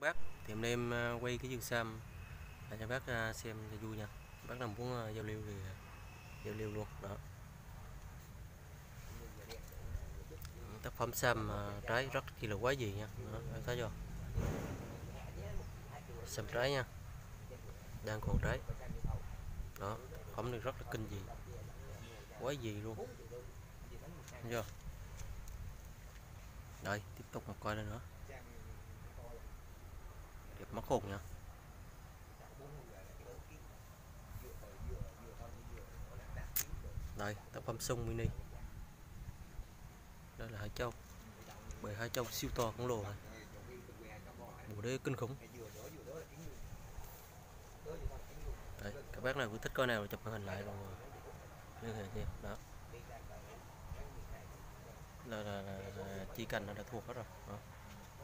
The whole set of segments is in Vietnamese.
bác. Thì hôm nay em à, quay cái vườn sam để cho bác à, xem cho vui nha. Bác nào muốn à, giao lưu thì giao lưu luôn đó. Tác phẩm sam trái rất chi là quá gì nha đó, bác thấy chưa? Sam trái nha đang còn trái. Đó phẩm này rất là kinh dị. Quá gì luôn. Thấy chưa? Đây tiếp tục một coi nữa mắc khủng nhá. Nha đây tác phẩm sông mini. Đây là hai châu. Bởi hai châu siêu to khổng lồ này. Bộ đế kinh khủng. Đây các bác nào cứ thích coi nào chụp màn hình lại rồi. Liên hệ cho em đó. Là, là, là, là chi cành nó đã thuộc hết rồi. Đó.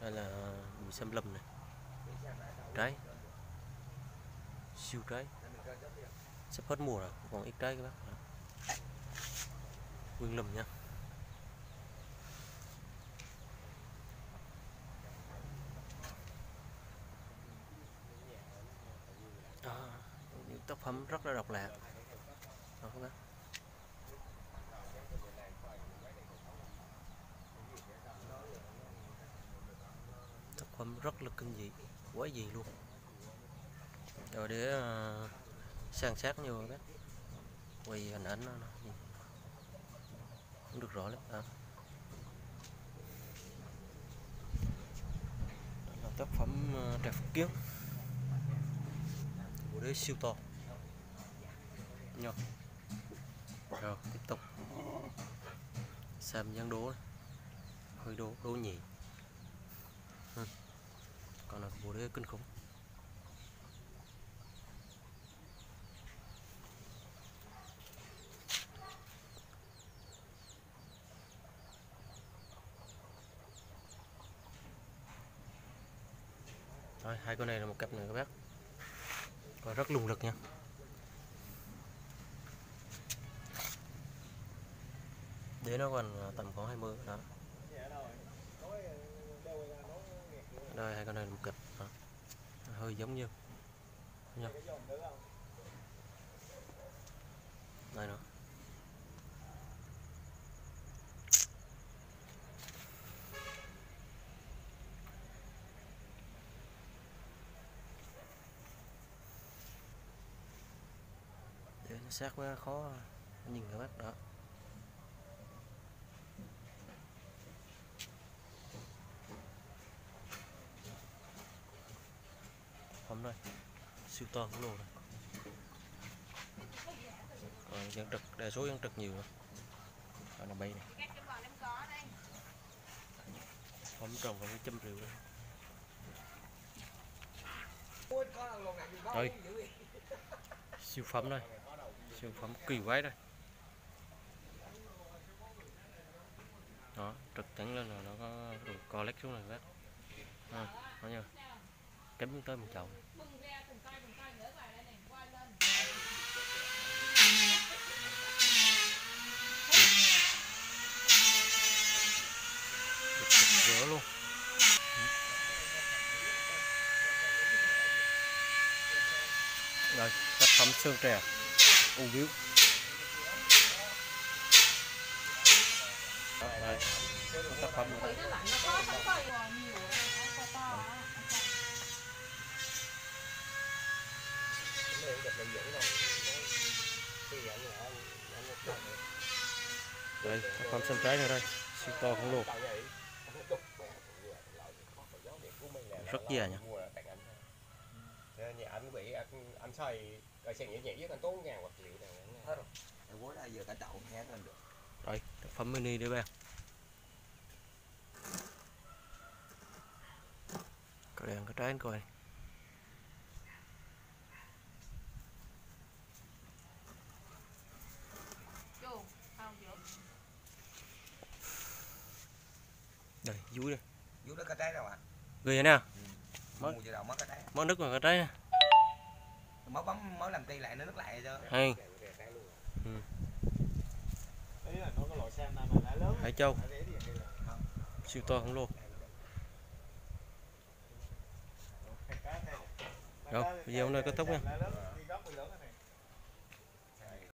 đây là bụi xâm lâm này trái. Siêu trái. Sắp hết mùa rồi, còn ít trái các bác. Quyên nguyên lùm nha. À, những tác phẩm rất là độc lạ. Đó các bác. Tác rất là kinh dị quá gì luôn. Rồi để uh, ờ, san sát như các bác quay hình ảnh nó, không được rõ lắm à. Đó là tác phẩm uh, trà phúc kiến bộ đế siêu to. Nha. Rồi tiếp tục. Sam gián đố. Hơi đố đố nhị còn là bộ đế kinh khủng. Rồi, hai con này là một cặp nữa các bác. Còn rất lùng lực nha. Đế nó còn tầm có 20 đó. Đây, hai con này làm kịch đó. Hơi giống như. Nhau Đây nó để nó sát quá, khó nhìn các bác. Đó. Đây siêu to khổng lồ này còn dân trực đa số dân trực nhiều rồi. Đó là bay này. Phẩm trồng còn trăm triệu đây rồi. Siêu phẩm đây siêu phẩm kỳ quái đây đó trực thẳng lên rồi nó có được co lách xuống này bác à, đó nha kém tới một chậu. Rửa luôn. Rồi tác phẩm xương trè u biếu. Đó, đây phẩm của đây đây tác phẩm sân trái này đây. Siêu to khổng lồ rất già nha nhà anh bị anh, xài rồi xe nhẹ nhẹ với anh tốn ngàn hoặc triệu này hết rồi. Cuối là giờ cả chậu ngán lên được. Rồi phẩm mini để bạn có đèn có trái anh coi đây vui đây. Dưới đó có trái đâu ạ? Người nè. Mua Mới- giờ đầu mất cái trái? Món nước mà có trái nè. Mới bấm mới làm ti lại nó nước lại cho. Hay. Ý là nó có loại xe này mà đã lớn? Hải châu. Vậy siêu to khổng lồ Rồi, video này kết thúc nha.